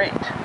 Great.